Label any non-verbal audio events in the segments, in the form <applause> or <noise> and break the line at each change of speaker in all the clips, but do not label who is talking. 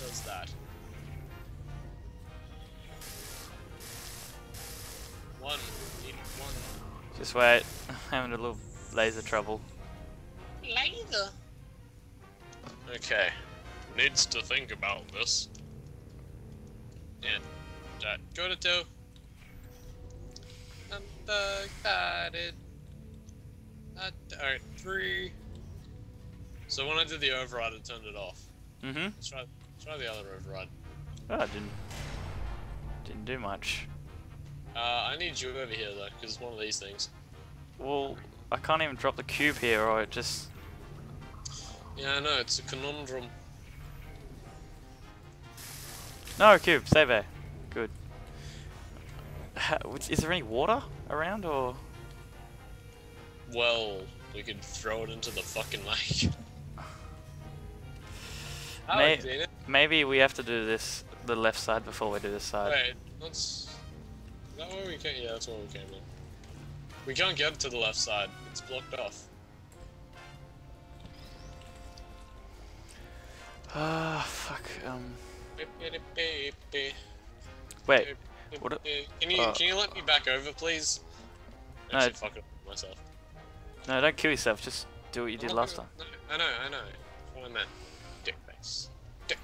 override does that. One. Need one.
Just wait. <laughs> I'm having a little laser trouble.
Laser. Okay. Needs to think about this. And that go to two. I'm excited. Uh, Alright, three. So when I did the override, it turned it off.
Mm-hmm.
Let's try, let's try the other override.
Oh, I didn't didn't do much.
Uh, I need you over here though, because it's one of these things.
Well, I can't even drop the cube here, or it just
Yeah, I know, it's a conundrum.
no cube. Stay there. Good. Is there any water around, or
Well, we could throw it into the fucking lake. I
May-
like doing it.
Maybe we have to do this the left side before we do this side?
Wait, let's. Is that where we came? Yeah, that's where we came in. We can't get to the left side. It's blocked off.
Ah, fuck. Um,
Wait.
what
Can you
uh,
can you let me back over, please?
No,
Actually, fuck it myself.
No, don't kill yourself. Just do what you did last time.
No, I know, I know. What I meant. Dick face. Dick.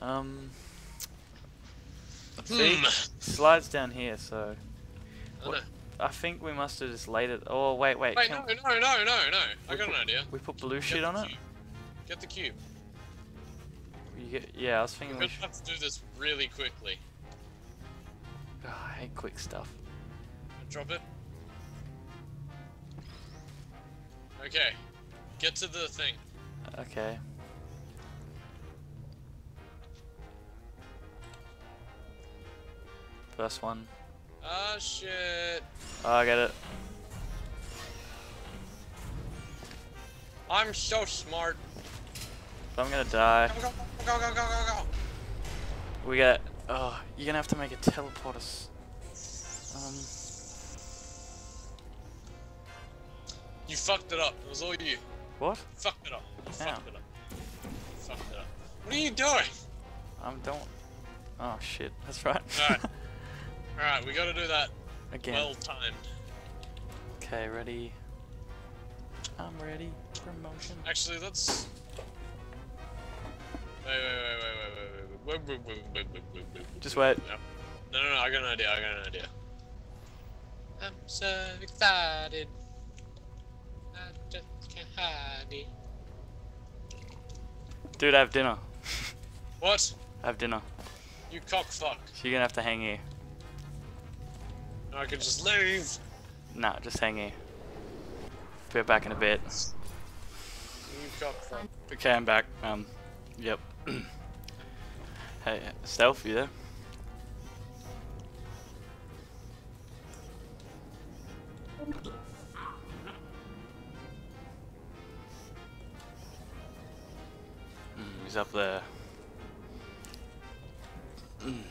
Um, see,
Hmm.
slides down here, so
I know.
I think we must have just laid it. Oh wait, wait.
Wait,
can
no, no, no, no, no. I got an idea.
we put blue
Get
shit
the
on it?
Get the cube.
You get, yeah, I was thinking
We're
we
gonna
should.
have to do this really quickly.
Oh, hate quick stuff.
Drop it. Okay. Get to the thing.
Okay. First one.
Ah, shit.
Oh, I get it.
I'm so smart.
I'm gonna die.
Go, go, go, go, go, go, go.
We get. Oh, you're gonna have to make a teleport us. Um.
You fucked it up. It was all you.
What?
Fucked it up. You
How?
fucked it up. You fucked it up. What are you doing?
I'm don't. Oh shit. That's right.
Alright. Alright, we gotta do that
Again.
well timed.
okay, ready. I'm ready. Promotion.
Actually, let's. Wait, wait, wait, wait, wait, wait, wait, wait, wait, wait, wait, wait, wait, wait.
Just wait.
No. no, no, no, I got an idea, I got an idea. I'm so excited. I just can't hide it.
Dude, I have dinner.
What?
I have dinner.
You cockfuck.
So you're gonna have to hang here.
I could just leave.
Nah, just hang here. Be back in a bit.
You cockfuck.
Okay, I'm back. Um, yep. <clears throat> hey, stealth, you there? He's up there. Mm.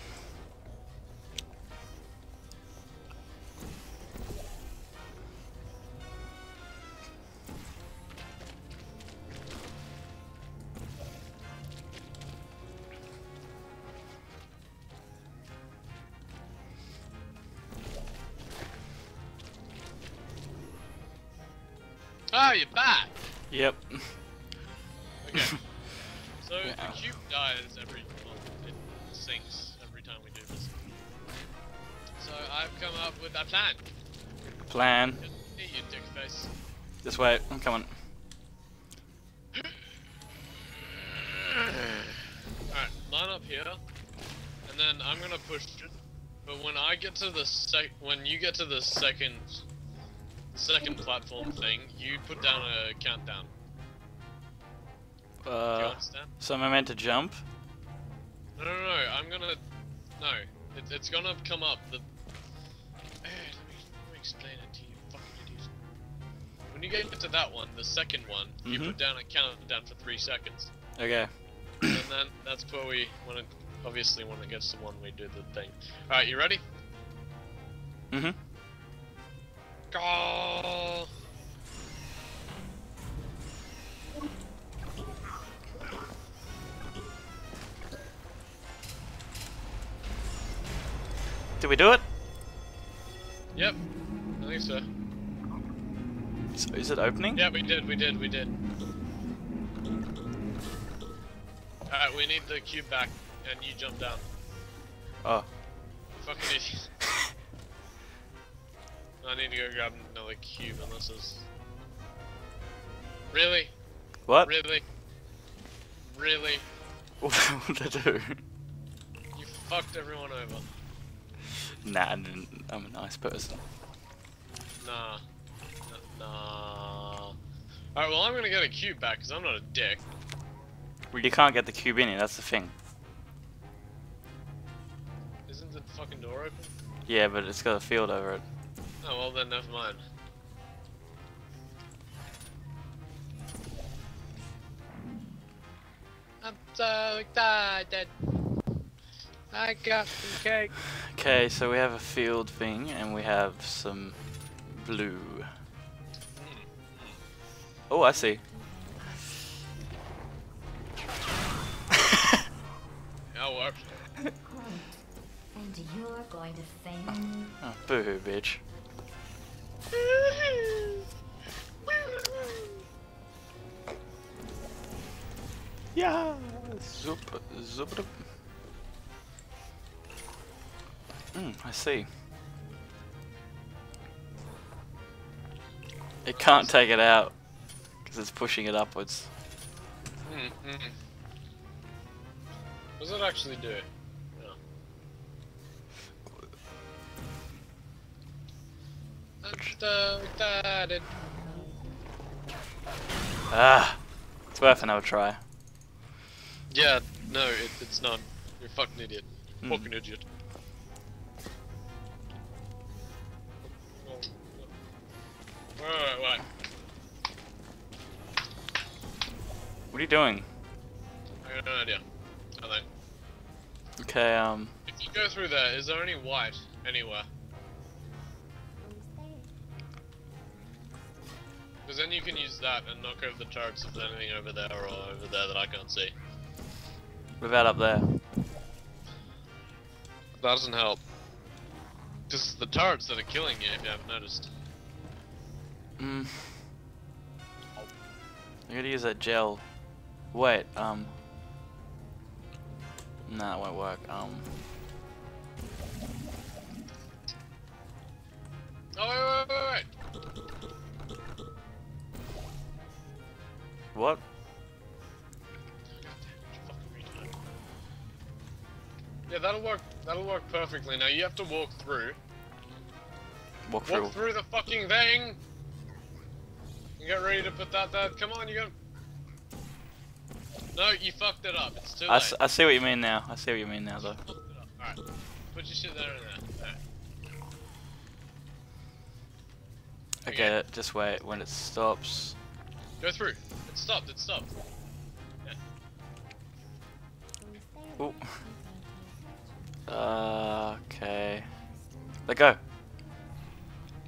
Oh, you're back!
Yep.
Okay. <laughs> So
Yeah.
the cube dies every well, it sinks every time we do this. So I've come up with a plan.
Plan.
Here, you dick face.
This way. I'm coming.
Alright, line up here, and then I'm gonna push it. But when I get to the sec, when you get to the second, second platform thing, you put down a countdown. Do you
Uh,
understand?
so am I meant to jump?
No, no, no. I'm gonna. No, it, it's gonna come up. The. <sighs> Let, me, let me explain it to you, fucking idiot. When you get to that one, the second one, you
Mhm.
put down a countdown for three seconds,
Okay.
and then that's where we when it obviously when it gets to one, we do the thing. All right, you ready?
Mm-hmm.
Go!
Did we do it?
Yep. I think so.
So is it opening?
Yeah, we did, we did, we did. Alright, we need the cube back, and you jump down.
Oh.
Fucking idiot. <laughs> I need to go grab another cube unless is... Really?
What?
Really? Really? <laughs>
what did I do?
You fucked everyone over.
Nah, I didn't. I'm a nice person.
Nah. Nah. Alright, well I'm gonna get a cube back because I'm not a dick.
Well, you can't get the cube in here, that's the thing.
Isn't the fucking door open?
Yeah, but it's got a field over it.
Oh well then never mind. I'm so excited. I got some cake.
Okay, so we have a field thing, and we have some blue. Oh, I see.
That worked.
And you're going to thank
oh, oh boo-hoo, bitch. Yeah, zup, zup. Hmm, I see. It can't take it out because it's pushing it upwards.
Mm, mm. What does it actually do? No. I'm so excited.
Ah, it's worth another try.
Yeah, no, it, it's not. You're a fucking idiot.
Hmm.
Fucking idiot. Wait, wait, wait.
What are you doing?
I got no idea. I think.
Okay, um,
If you go through there, is there any white anywhere? Because then you can use that and knock over the turrets if there's anything over there or over there that I can't see.
what about up there?
That doesn't help. Is the turrets that are killing you if you haven't noticed.
Hmm. I gotta use that gel. Wait, um. Nah, it won't work. Um.
Oh, wait, wait, wait, wait!
What?
Yeah, that'll work. That'll work perfectly. Now you have to walk through.
Walk through.
Walk through the fucking thing. And get ready to put that there. Come on, you got. No, you fucked it up. It's too
I,
late.
I see what you mean now. I see what you mean now, though.
It. Alright. Put your shit there and there. Alright.
Okay,
Okay.
just wait. When it stops.
Go through. It stopped. It stopped.
Ooh. Uh, okay. Let go.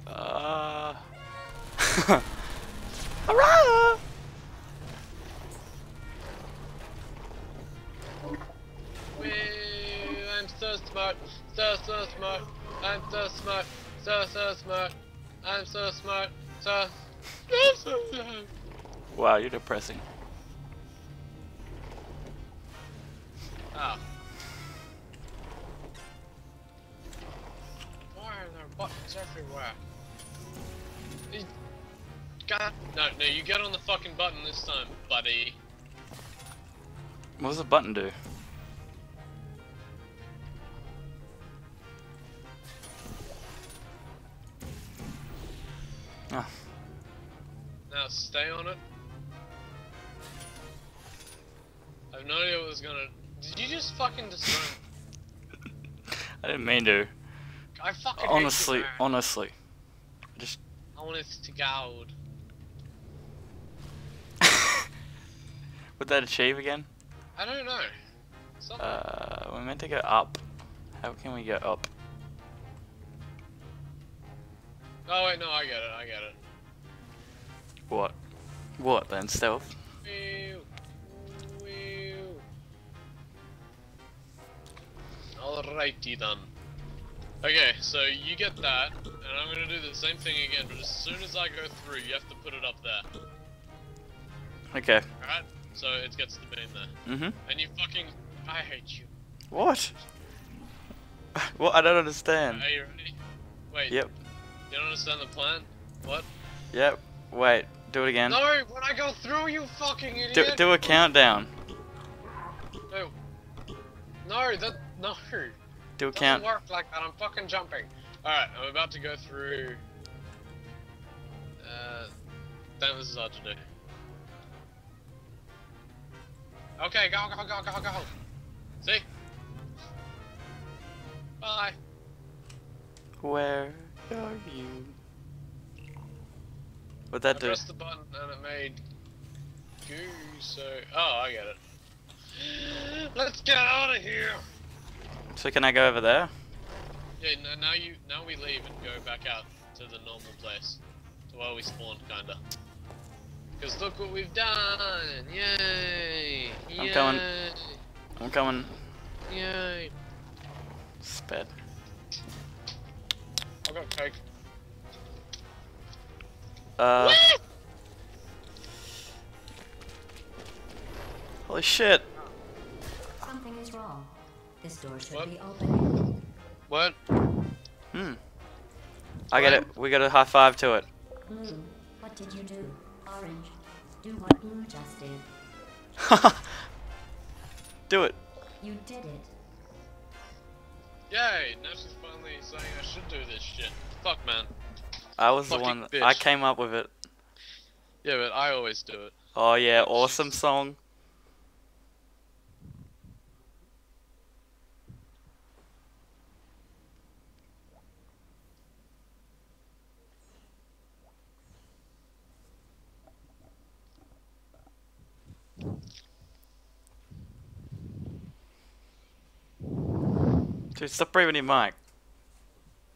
Uh. <laughs> Hurrah!
Wee, I'm so smart. So, so smart. I'm so smart. So, so smart. I'm so smart. So, so, so smart.
Wow, you're depressing.
Ah. Why are there buttons everywhere? You- God. No, no, you get on the fucking button this time, buddy.
What does the button do? Oh,
Now stay on it. I have no idea what was gonna. Did you just fucking destroy? <laughs>
I didn't mean to.
I fucking
Honestly,
hate you, man.
honestly. Just.
Honest to God.
What'd that achieve again?
I don't know. Something.
Uh, we're meant to go up. How can we go up?
Oh wait, no, I get it. I get it.
What? What then? Stealth?
Alrighty then. Okay, so you get that, and I'm gonna do the same thing again, but as soon as I go through, you have to put it up there.
Okay.
Alright? So it gets the beam there.
Mm-hmm.
And you fucking. I hate you.
What? <laughs> What? I don't understand.
Are you ready? Wait.
Yep.
You don't understand the plan? What?
Yep. Wait. Do it again.
No, when I go through, you fucking idiot!
Do, do a countdown.
No. No, that. No.
Do a
Doesn't
count.
work like that. I'm fucking jumping. Alright, I'm about to go through. Uh. This is hard to do. Okay, go, go, go, go, go. See? Bye.
Where are you? What'd
I
that do?
Press the button and it made goo, so. Oh, I get it. <gasps> Let's get out of here!
So can I go over there?
Yeah, now you now we leave and go back out to the normal place, to where we spawned, kinda. Cause look what we've done! Yay!
I'm
Yay!
coming. I'm coming.
Yay!
Sped.
I got cake.
Uh. Holy shit.
Something is wrong. This door should
What?
be open.
What?
Hmm. I get it. We got a high five to it.
Blue, what did you do? Orange, do what blue just did. <laughs>
do it.
You did it.
Yay! Now she's finally saying I should do this shit. Fuck, man.
I was the one. That, I came up with it.
Yeah, but I always do it.
Oh yeah, awesome song. Dude, stop breathing your mic.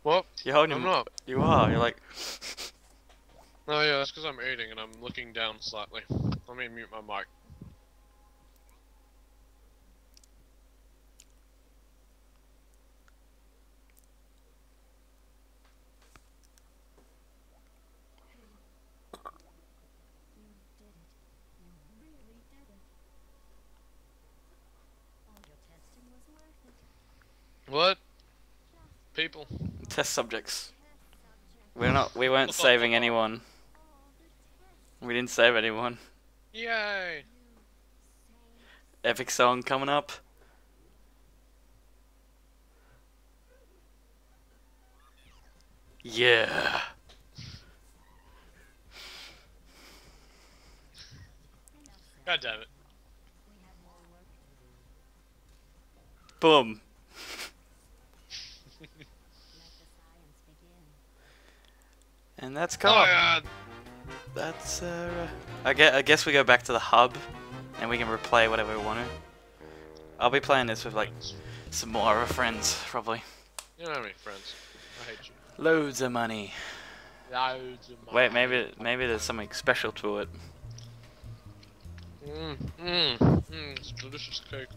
What?
You're holding
I'm
your
not.
You are. You're like. <laughs>
Oh yeah, that's because I'm eating and I'm looking down slightly. Let me mute my mic. What? People.
Test subjects. We're not. We weren't saving anyone. We didn't save anyone.
Yay!
Epic song coming up. Yeah.
God damn it.
Boom. And that's
Oh
co-op.
god.
That's uh. I guess, I guess we go back to the hub, and we can replay whatever we want to. I'll be playing this with like some more of our friends, probably.
You don't have any friends. I hate you.
Loads of money.
Loads of money.
Wait, maybe maybe there's something special to it.
Mmm, mmm, mmm, it's delicious cake.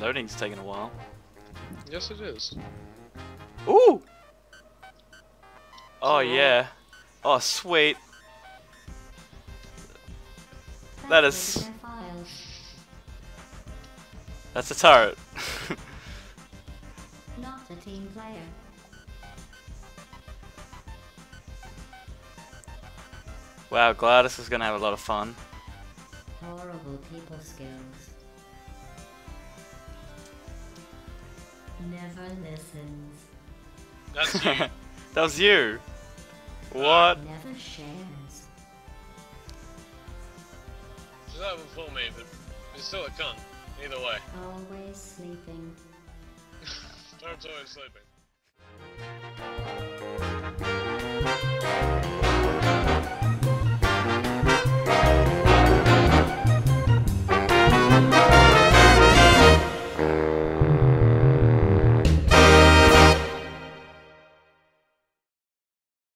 Loading's taking a while.
Yes, it is.
Ooh. Oh
So-
yeah. Oh sweet. That is- That's a turret. <laughs>
Not a team player.
wow, GLaDOS is gonna have a lot of fun.
Horrible people skills. Never listens.
That's you. <laughs>
that was you. What?
Never shares.
She's that before me, but it's still a cunt. Either way.
Always sleeping. <laughs>
Turret's always sleeping.